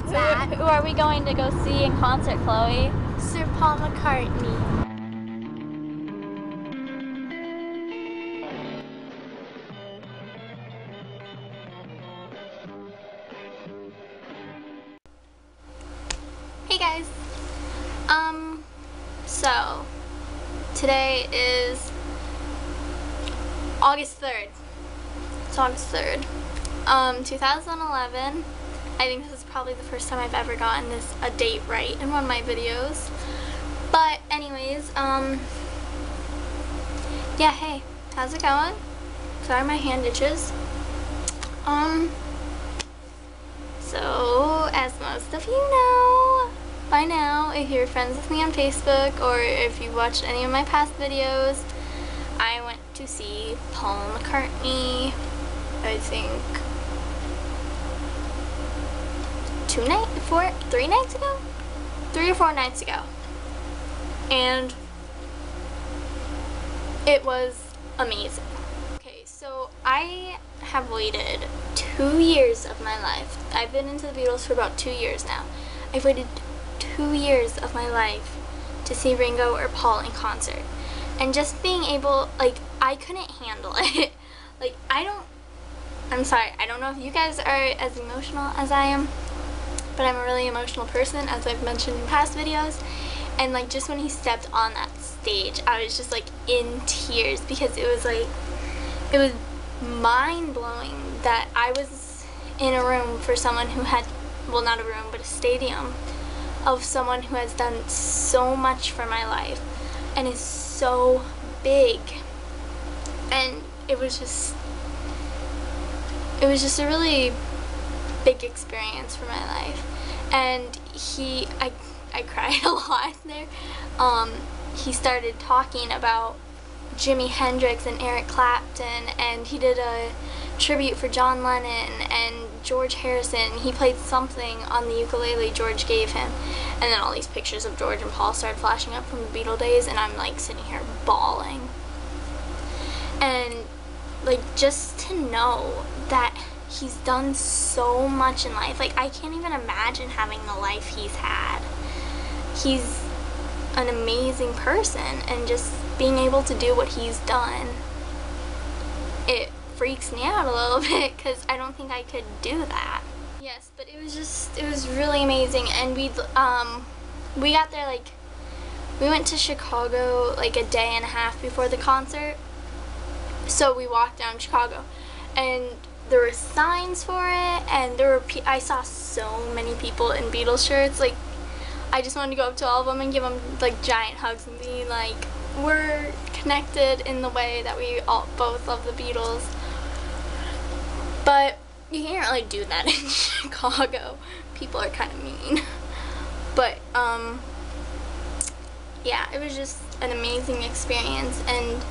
What's that? Who, who are we going to go see in concert, Chloe? Sir Paul McCartney. Hey guys. Um, so today is August 3rd. It's August 3rd. Um, 2011. I think this is probably the first time I've ever gotten this a date right in one of my videos. But anyways, um, yeah, hey, how's it going? Sorry my hand itches. Um, so, as most of you know by now, if you're friends with me on Facebook or if you've watched any of my past videos, I went to see Paul McCartney, I think, two nights, four, three nights ago? Three or four nights ago. And it was amazing. Okay, so I have waited two years of my life. I've been into the Beatles for about two years now. I've waited two years of my life to see Ringo or Paul in concert. And just being able, like, I couldn't handle it. like, I don't, I'm sorry, I don't know if you guys are as emotional as I am, but I'm a really emotional person, as I've mentioned in past videos. And, like, just when he stepped on that stage, I was just, like, in tears because it was, like, it was mind-blowing that I was in a room for someone who had, well, not a room, but a stadium of someone who has done so much for my life and is so big. And it was just, it was just a really big experience for my life. And he, I, I cried a lot there. Um, he started talking about Jimi Hendrix and Eric Clapton, and he did a tribute for John Lennon and George Harrison. He played something on the ukulele George gave him, and then all these pictures of George and Paul started flashing up from the Beatle days, and I'm like sitting here bawling. And like just to know that he's done so much in life, like I can't even imagine having the life he's had. He's an amazing person, and just being able to do what he's done, it freaks me out a little bit because I don't think I could do that. Yes, but it was just, it was really amazing and we, um, we got there like, we went to Chicago like a day and a half before the concert. So we walked down Chicago and there were signs for it and there were, I saw so many people in Beatles shirts, like, I just wanted to go up to all of them and give them like giant hugs and be like, we're connected in the way that we all both love the Beatles. But you can't really do that in Chicago. People are kind of mean. But, um, yeah, it was just an amazing experience. And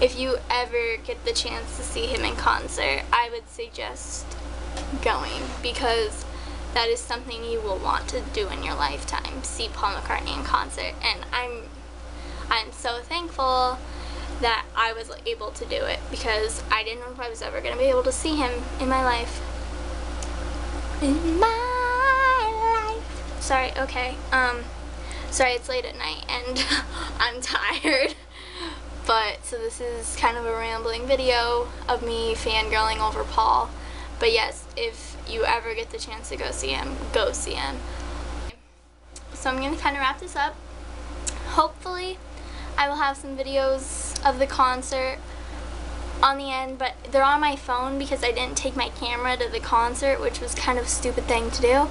if you ever get the chance to see him in concert, I would suggest going because that is something you will want to do in your lifetime. See Paul McCartney in concert. And I'm I'm so thankful that I was able to do it because I didn't know if I was ever going to be able to see him in my life. In my life. Sorry, okay. Um, sorry, it's late at night and I'm tired. But, so this is kind of a rambling video of me fangirling over Paul. But yes, if you ever get the chance to go see him, go see him. So I'm going to kind of wrap this up. Hopefully, I will have some videos of the concert on the end, but they're on my phone because I didn't take my camera to the concert, which was kind of a stupid thing to do.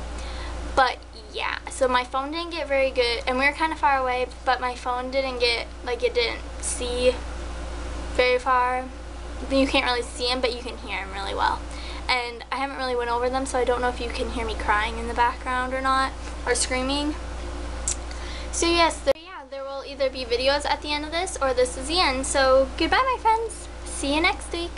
But yeah, so my phone didn't get very good, and we were kind of far away, but my phone didn't get, like it didn't see very far. You can't really see him, but you can hear him really well. And I haven't really went over them, so I don't know if you can hear me crying in the background or not, or screaming. So yes, there will either be videos at the end of this or this is the end. So goodbye my friends. See you next week.